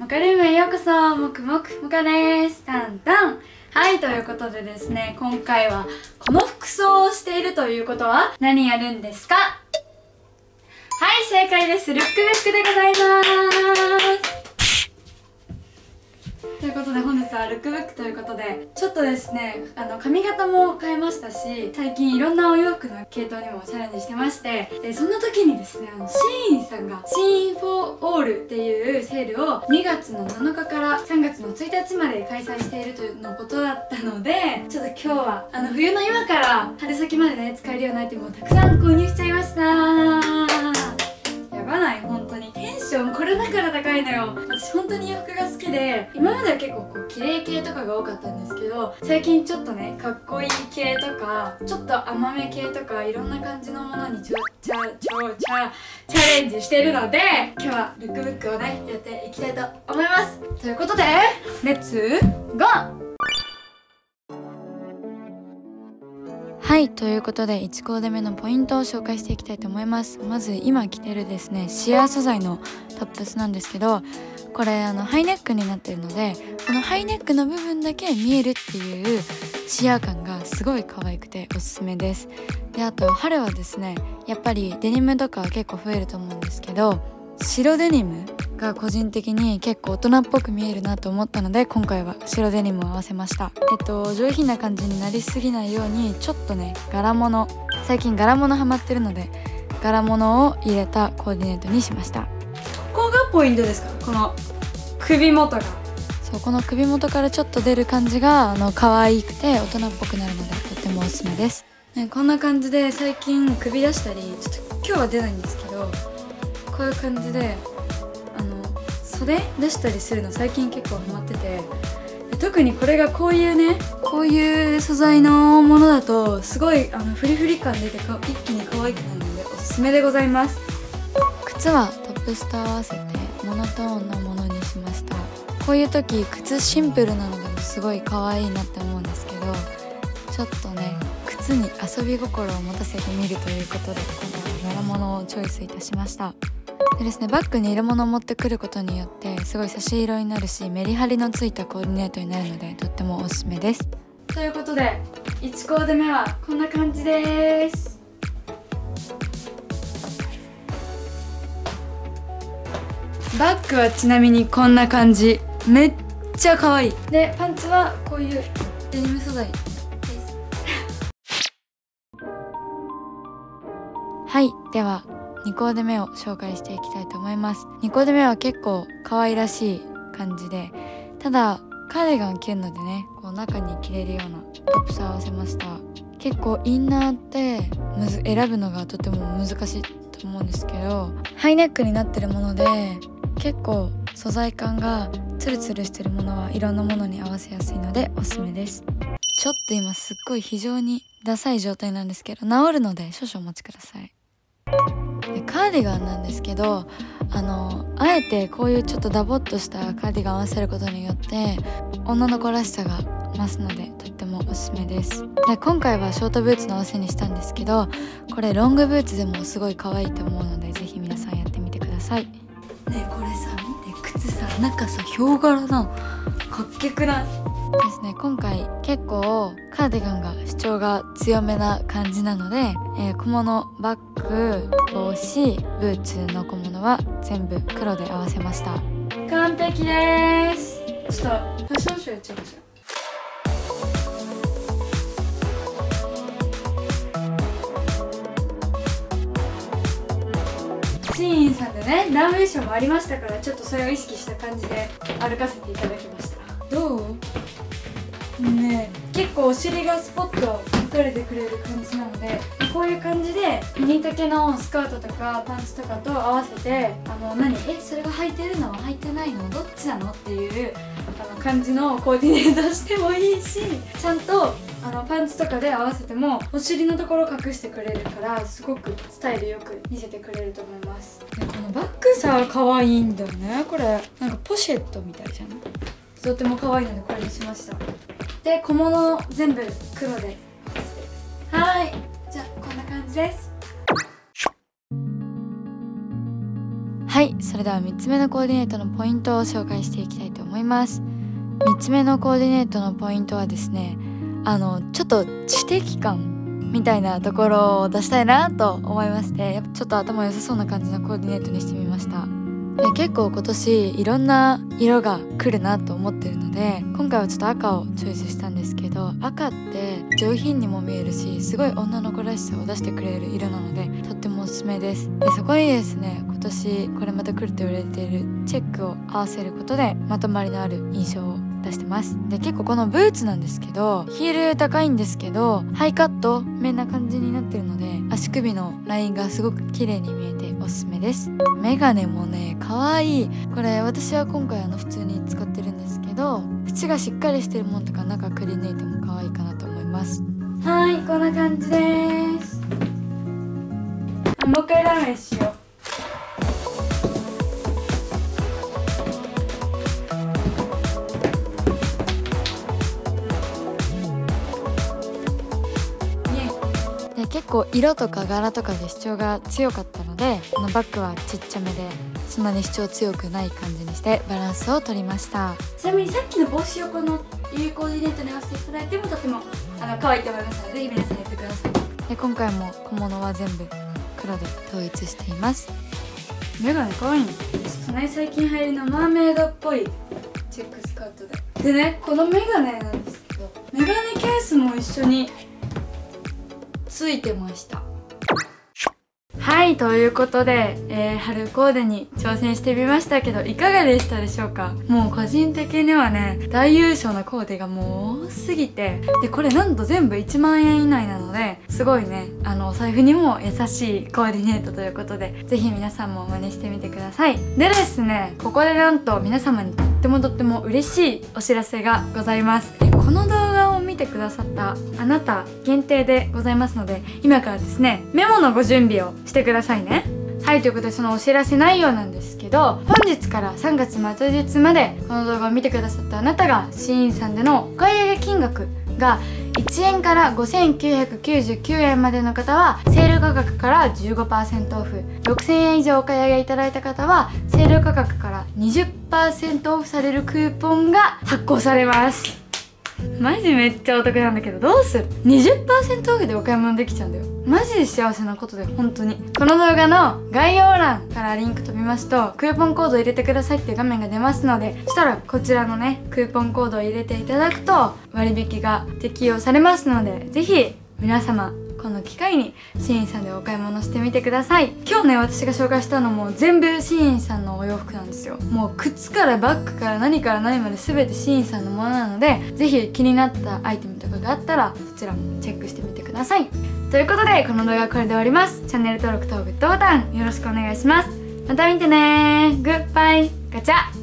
モカルームへようこそもくもくもかです。タンタン。はいということでですね今回はこの服装をしているということは何やるんですか？はい正解です。ルックブックでございます。ということで本日はルックブックということでちょっとですねあの髪型も変えましたし最近いろんなお洋服の系統にもチャレンジしてましてでそんな時にですねあのシーンさんがシーンフォーオールっていうセールを2月の7日から3月の1日まで開催しているというのことだったのでちょっと今日はあの冬の今から春先までね使えるようなアイテムをたくさん購入しちゃいました。やばない本当に。テンションこれだから高いのよ。私本当に洋服が好きで今までは結構こう綺麗系とかが多かったんですけど最近ちょっとねかっこいい系とかちょっと甘め系とかいろんな感じのものにちょちゃちょちゃチャレンジしてるので今日はルックブックをねやっていきたいと思います。ということでレッツゴー!はいということで1コーデ目のポイントを紹介していきたいと思います。まず今着てるですねシアー素材のトップスなんですけどこれあのハイネックになってるのでこのハイネックの部分だけ見えるっていうシアー感がすごい可愛くておすすめです。であと春はですねやっぱりデニムとか結構増えると思うんですけど白デニムが個人的に結構大人っぽく見えるなと思ったので今回は白デニムを合わせました。えっと上品な感じになりすぎないようにちょっとね柄物最近柄物ハマってるので柄物を入れたコーディネートにしました。ここがポイントですか？この首元が。そうこの首元からちょっと出る感じがあの可愛くて大人っぽくなるのでとってもおすすめです、ね、こんな感じで最近首出したりちょっと今日は出ないんですけどこういう感じで袖出したりするの最近結構ハマってて。で特にこれがこういうねこういう素材のものだとすごいあのフリフリ感出てか一気に可愛くなるのでおすすめでございます。靴はトップスと合わせてモノトーンのものにしました。こういう時靴シンプルなのでもすごい可愛いなって思うんですけどちょっとね靴に遊び心を持たせてみるということで今回は柄物をチョイスいたしました。でですね。バッグに色物を持ってくることによってすごい差し色になるしメリハリのついたコーディネートになるのでとってもおすすめです。ということで1コーデ目はこんな感じです。バッグはちなみにこんな感じ。めっちゃ可愛い。でパンツはこういうデニム素材です。はい。では2コーデ目を紹介していきたいと思います。2コーデ目は結構可愛らしい感じでただカーディガン着るのでねこう中に着れるようなトップスを合わせました。結構インナーってむず選ぶのがとても難しいと思うんですけどハイネックになってるもので結構素材感がツルツルしてるものはいろんなものに合わせやすいのでおすすめです。ちょっと今すっごい非常にダサい状態なんですけど治るので少々お待ちください。カーディガンなんですけどあのあえてこういうちょっとダボっとしたカーディガンを合わせることによって女の子らしさが増すのでとってもおすすめです。で今回はショートブーツの合わせにしたんですけどこれロングブーツでもすごい可愛いと思うのでぜひ皆さんやってみてください。ねこれさ見て靴さ中さヒョウ柄な。のかっけくない？ですね。今回結構カーディガンが主張が強めな感じなので、えー小物バッグ帽子ブーツの小物は全部黒で合わせました。完璧です。ちょっとファッションショーやっちゃいましょう。シーンさんでねランウェイショーもありましたからちょっとそれを意識した感じで歩かせていただきました。どう？ね結構お尻がスポッと持たれてくれる感じなのでこういう感じでミニ丈のスカートとかパンツとかと合わせてあの何えそれが履いてるの？履いてないの？どっちなの？っていうあの感じのコーディネートしてもいいしちゃんとあのパンツとかで合わせてもお尻のところ隠してくれるからすごくスタイルよく見せてくれると思います。でこのバッグさ可愛いんだよね。これなんかポシェットみたいじゃんとても可愛いのでこれにしましたで小物全部黒で。はい。じゃあこんな感じです。はい。それでは3つ目のコーディネートのポイントを紹介していきたいと思います。3つ目のコーディネートのポイントはですねあのちょっと知的感みたいなところを出したいなと思いましてちょっと頭良さそうな感じのコーディネートにしてみました。結構今年いろんな色が来るなと思ってるので今回はちょっと赤をチョイスしたんですけど赤って上品にも見えるしすごい女の子らしさを出してくれる色なのでとってもおすすめです。でそこにですね今年これまた来ると言われているチェックを合わせることでまとまりのある印象を出してます。で結構このブーツなんですけどヒール高いんですけどハイカットめな感じになってるので足首のラインがすごく綺麗に見えておすすめです。メガネもね可愛い。これ私は今回あの普通に使ってるんですけど縁がしっかりしてるもんとか中くり抜いても可愛いかなと思います。はいこんな感じです。もう一回ラーメンしよう結構色とか柄とかで主張が強かったのでこのバッグはちっちゃめでそんなに主張強くない感じにしてバランスを取りました。ちなみにさっきの帽子をこの有コーディネートに合わせていただいてもとてもあの可愛いと思いますので皆さんやってください。で今回も小物は全部黒で統一しています。メガネ可愛いねちょっとね最近流行りのマーメイドっぽいチェックスカートで。でねこのメガネなんですけどメガネケースも一緒についてました。はいということで、えー、春コーデに挑戦してみましたけどいかがでしたでしょうか？もう個人的にはね大優勝なコーデがもう多すぎてでこれなんと全部1万円以内なのですごいねあのお財布にも優しいコーディネートということでぜひ皆さんも真似してみてください。でですねここでなんと皆様にとってもとっても嬉しいお知らせがございます。この動画見てくださったあなた限定でございますので今からですねメモのご準備をしてくださいね。はいということでそのお知らせ内容なんですけど本日から3月末日までこの動画を見てくださったあなたがシーンさんでのお買い上げ金額が1円から5999円までの方はセール価格から15%オフ。6000円以上お買い上げいただいた方はセール価格から20%オフされるクーポンが発行されます。マジめっちゃお得なんだけどどうする ?20% オフでお買い物できちゃうんだよマジで幸せなことで本当にこの動画の概要欄からリンク飛びますとクーポンコード入れてくださいっていう画面が出ますのでそしたらこちらのねクーポンコードを入れていただくと割引が適用されますので是非皆様この機会にシーンさんでお買い物してみてください。今日ね私が紹介したのも全部シーンさんのお洋服なんですよ。もう靴からバッグから何から何まで全てシーンさんのものなのでぜひ気になったアイテムとかがあったらそちらもチェックしてみてください。ということでこの動画はこれで終わります。チャンネル登録とグッドボタンよろしくお願いします。また見てねグッバイ。ガチャ。